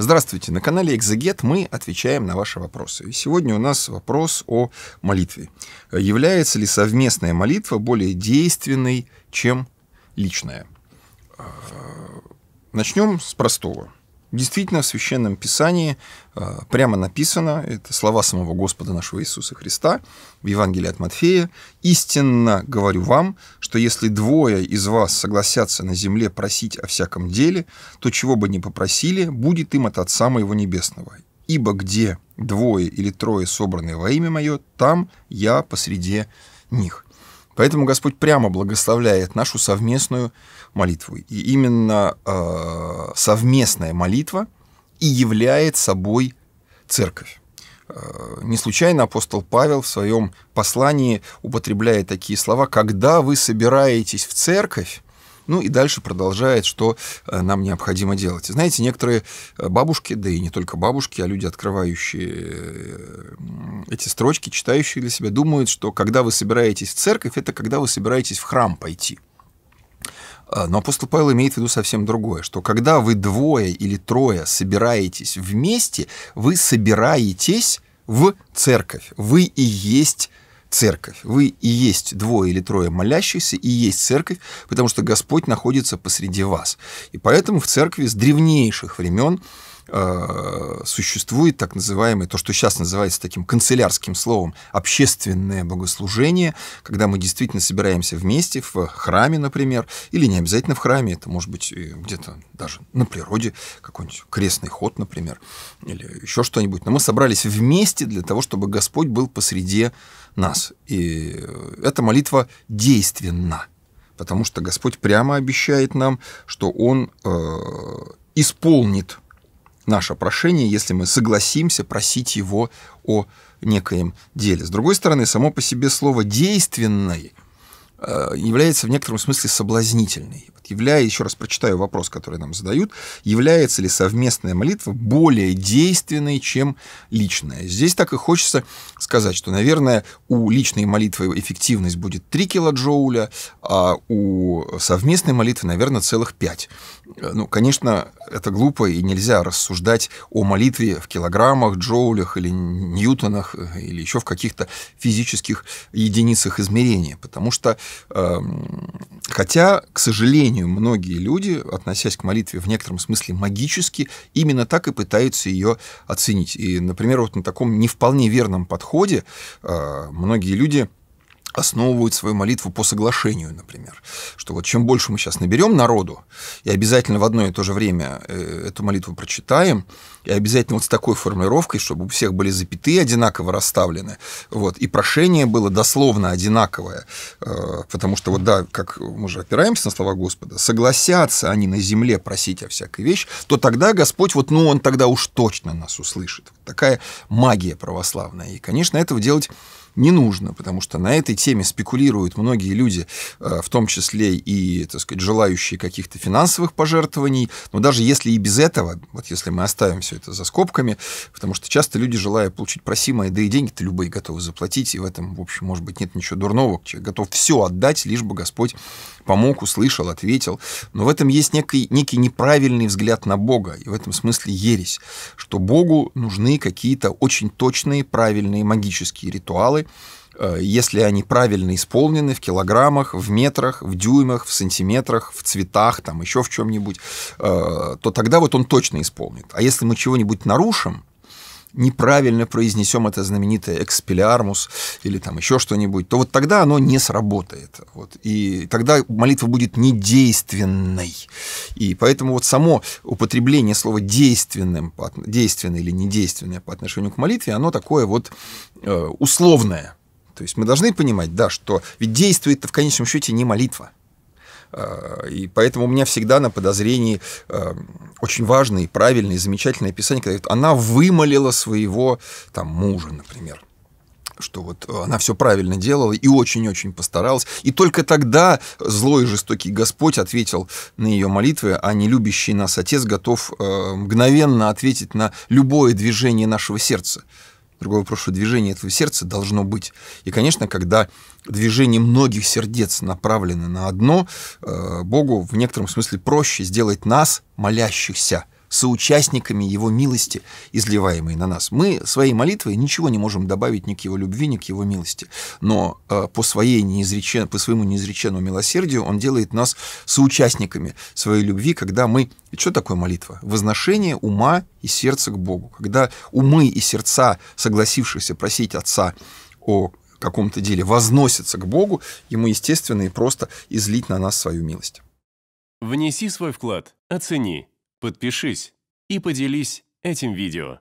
Здравствуйте, на канале Экзегет мы отвечаем на ваши вопросы. И сегодня у нас вопрос о молитве. Является ли совместная молитва более действенной, чем личная? Начнем с простого. Действительно, в Священном Писании э, прямо написано, это слова самого Господа нашего Иисуса Христа в Евангелии от Матфея, «Истинно говорю вам, что если двое из вас согласятся на земле просить о всяком деле, то чего бы ни попросили, будет им от Отца Моего Небесного. Ибо где двое или трое собраны во имя Мое, там я посреди них». Поэтому Господь прямо благословляет нашу совместную молитву. И именно э, совместная молитва и является собой церковь. Э, не случайно апостол Павел в своем послании употребляет такие слова, когда вы собираетесь в церковь, ну и дальше продолжает, что э, нам необходимо делать. Знаете, некоторые э, бабушки, да и не только бабушки, а люди, открывающие э, эти строчки, читающие для себя, думают, что когда вы собираетесь в церковь, это когда вы собираетесь в храм пойти. Но апостол Павел имеет в виду совсем другое, что когда вы двое или трое собираетесь вместе, вы собираетесь в церковь. Вы и есть церковь. Вы и есть двое или трое молящихся, и есть церковь, потому что Господь находится посреди вас. И поэтому в церкви с древнейших времен существует так называемое, то, что сейчас называется таким канцелярским словом, общественное богослужение, когда мы действительно собираемся вместе в храме, например, или не обязательно в храме, это может быть где-то даже на природе, какой-нибудь крестный ход, например, или еще что-нибудь. Но мы собрались вместе для того, чтобы Господь был посреди нас. И эта молитва действенна, потому что Господь прямо обещает нам, что Он э, исполнит наше прошение, если мы согласимся просить его о некоем деле. С другой стороны, само по себе слово «действенный» является в некотором смысле соблазнительной являя, еще раз прочитаю вопрос, который нам задают, является ли совместная молитва более действенной, чем личная? Здесь так и хочется сказать, что, наверное, у личной молитвы эффективность будет 3 килоджоуля, а у совместной молитвы, наверное, целых 5. Ну, конечно, это глупо, и нельзя рассуждать о молитве в килограммах, джоулях или ньютонах, или еще в каких-то физических единицах измерения, потому что, э, хотя, к сожалению, сожалению, многие люди, относясь к молитве в некотором смысле магически, именно так и пытаются ее оценить. И, например, вот на таком не вполне верном подходе э, многие люди основывают свою молитву по соглашению, например. Что вот чем больше мы сейчас наберем народу, и обязательно в одно и то же время э, эту молитву прочитаем, и обязательно вот с такой формулировкой, чтобы у всех были запятые одинаково расставлены, вот, и прошение было дословно одинаковое, э, потому что вот да, как мы же опираемся на слова Господа, согласятся они на земле просить о всякой вещи, то тогда Господь, вот, ну, Он тогда уж точно нас услышит. Такая магия православная. И, конечно, этого делать не нужно, потому что на этой теме спекулируют многие люди, э, в том числе и, так сказать, желающие каких-то финансовых пожертвований. Но даже если и без этого, вот если мы оставим все это за скобками, потому что часто люди, желая получить просимое, да и деньги-то любые готовы заплатить, и в этом, в общем, может быть, нет ничего дурного, человек готов все отдать, лишь бы Господь помог, услышал, ответил. Но в этом есть некий, некий неправильный взгляд на Бога, и в этом смысле ересь, что Богу нужны какие-то очень точные, правильные магические ритуалы, э, если они правильно исполнены в килограммах, в метрах, в дюймах, в сантиметрах, в цветах, там еще в чем-нибудь, э, то тогда вот он точно исполнит. А если мы чего-нибудь нарушим, неправильно произнесем это знаменитое экспелиармус или там еще что-нибудь, то вот тогда оно не сработает. Вот. И тогда молитва будет недейственной. И поэтому вот само употребление слова действенным, действенное или недейственное по отношению к молитве, оно такое вот э, условное. То есть мы должны понимать, да, что ведь действует в конечном счете не молитва. Э, и поэтому у меня всегда на подозрении э, очень важное и правильное, и замечательное описание, когда она вымолила своего там, мужа, например что вот она все правильно делала и очень-очень постаралась. И только тогда злой и жестокий Господь ответил на ее молитвы, а не любящий нас Отец готов э, мгновенно ответить на любое движение нашего сердца. Другой вопрос, что движение этого сердца должно быть. И, конечно, когда движение многих сердец направлено на одно, э, Богу в некотором смысле проще сделать нас, молящихся, соучастниками Его милости, изливаемой на нас. Мы своей молитвой ничего не можем добавить ни к Его любви, ни к Его милости. Но э, по, своей неизречен... по своему неизреченному милосердию Он делает нас соучастниками своей любви, когда мы... И что такое молитва? Возношение ума и сердца к Богу. Когда умы и сердца, согласившиеся просить Отца о каком-то деле, возносятся к Богу, Ему, естественно, и просто излить на нас свою милость. Внеси свой вклад, оцени, подпишись и поделись этим видео.